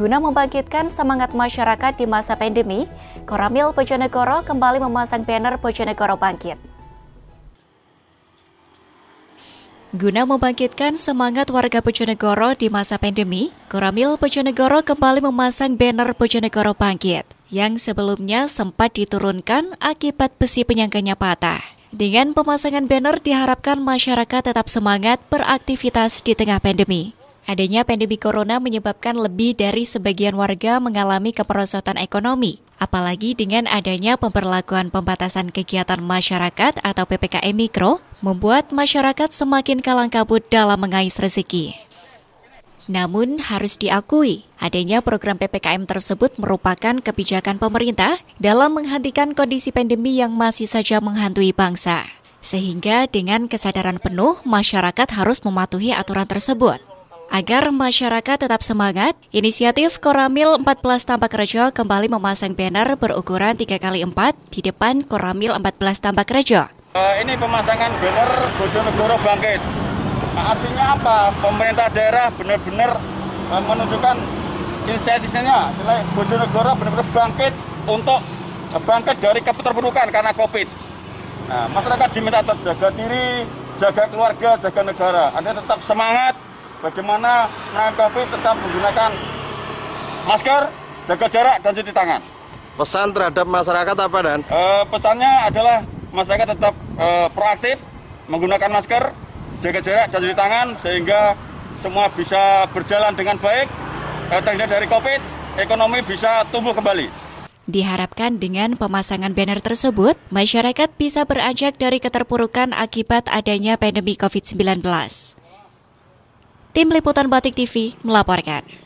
Guna membangkitkan semangat masyarakat di masa pandemi, Koramil Bojonegoro kembali memasang banner Bojonegoro Bangkit. Guna membangkitkan semangat warga Bojonegoro di masa pandemi, Koramil Bojonegoro kembali memasang banner Bojonegoro Bangkit yang sebelumnya sempat diturunkan akibat besi penyangganya patah. Dengan pemasangan banner diharapkan masyarakat tetap semangat beraktivitas di tengah pandemi. Adanya pandemi corona menyebabkan lebih dari sebagian warga mengalami keperosotan ekonomi, apalagi dengan adanya pemberlakuan pembatasan kegiatan masyarakat atau PPKM Mikro, membuat masyarakat semakin kalang kabut dalam mengais rezeki. Namun harus diakui, adanya program PPKM tersebut merupakan kebijakan pemerintah dalam menghentikan kondisi pandemi yang masih saja menghantui bangsa. Sehingga dengan kesadaran penuh, masyarakat harus mematuhi aturan tersebut. Agar masyarakat tetap semangat, inisiatif Koramil 14 Tambak Rejo kembali memasang banner berukuran 3 x 4 di depan Koramil 14 Tambak Rejo. Uh, ini pemasangan banner Bojonegoro Bangkit. Nah, artinya apa? Pemerintah daerah benar-benar uh, menunjukkan inisiatifnya, selain Bojonegoro benar-benar bangkit untuk uh, bangkit dari keterpurukan karena COVID. Nah, masyarakat diminta terjaga diri, jaga keluarga, jaga negara. Anda tetap semangat, bagaimana menangani COVID tetap menggunakan masker, jaga jarak, dan cuci tangan. Pesan terhadap masyarakat apa dan? E, pesannya adalah masyarakat tetap e, proaktif, menggunakan masker, jaga jarak, dan cuci tangan, sehingga semua bisa berjalan dengan baik, e, terhindar dari COVID, ekonomi bisa tumbuh kembali. Diharapkan dengan pemasangan banner tersebut, masyarakat bisa beranjak dari keterpurukan akibat adanya pandemi COVID-19. Tim Liputan Batik TV melaporkan.